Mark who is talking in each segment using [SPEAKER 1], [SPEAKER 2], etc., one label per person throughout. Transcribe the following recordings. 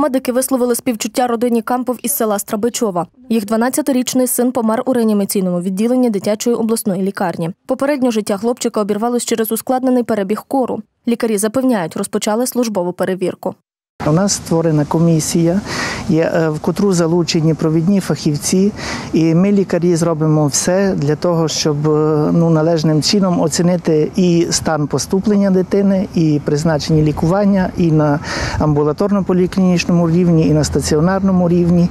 [SPEAKER 1] Медики висловили співчуття родині Кампов із села Страбичова. Їх 12-річний син помер у реанімаційному відділенні дитячої обласної лікарні. Попередньо життя хлопчика обірвалось через ускладнений перебіг кору. Лікарі запевняють, розпочали службову перевірку.
[SPEAKER 2] У нас створена комісія, е, в котру залучені провідні фахівці, і ми, лікарі, зробимо все для того, щоб е, ну, належним чином оцінити і стан поступлення дитини, і призначення лікування, і на амбулаторно-поліклінічному рівні, і на стаціонарному рівні,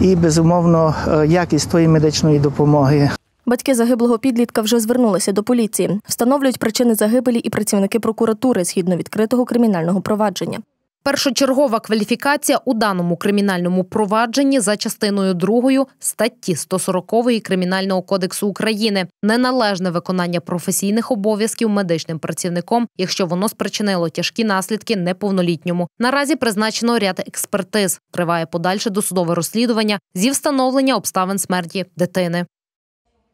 [SPEAKER 2] і безумовно е, якість тої медичної допомоги.
[SPEAKER 1] Батьки загиблого підлітка вже звернулися до поліції. Встановлюють причини загибелі і працівники прокуратури згідно відкритого кримінального провадження.
[SPEAKER 3] Першочергова кваліфікація у даному кримінальному провадженні за частиною 2 статті 140 Кримінального кодексу України неналежне виконання професійних обов'язків медичним працівником, якщо воно спричинило тяжкі наслідки неповнолітньому. Наразі призначено ряд експертиз. Триває подальше досудове розслідування зі встановлення обставин смерті дитини.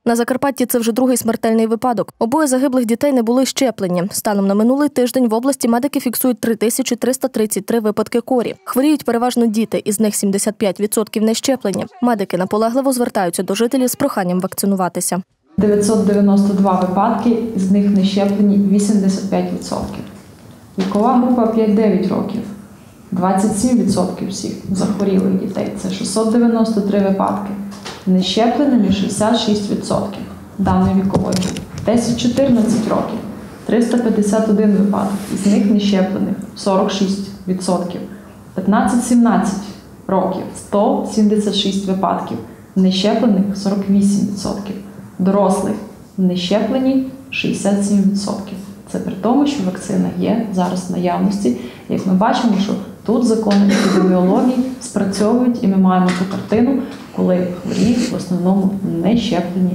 [SPEAKER 1] На Закарпатті це вже другий смертельний випадок. Обоє загиблих дітей не були щеплені. Станом на минулий тиждень в області медики фіксують 3333 випадки корі. Хворіють переважно діти, із них 75% не щеплені. Медики наполегливо звертаються до жителів з проханням вакцинуватися.
[SPEAKER 4] 992 випадки, з них не щеплені 85%. Вікова група 5-9 років. 27% всіх захворілих дітей. Це 693 випадки. Не щепленими 66% даної вікової групи. 10-14 років 351 випадок, із них не щеплених 46%. 15-17 років 176 випадків, не щеплених 48%. Дорослих не щеплені 67%. Це при тому, що вакцина є зараз в наявності. Як ми бачимо, що тут закони епідеміології спрацьовують, і ми маємо ту картину, коли хворіють в основному не щеплені.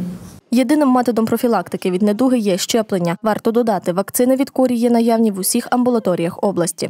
[SPEAKER 1] Єдиним методом профілактики від недуги є щеплення. Варто додати, вакцини від корі є наявні в усіх амбулаторіях області.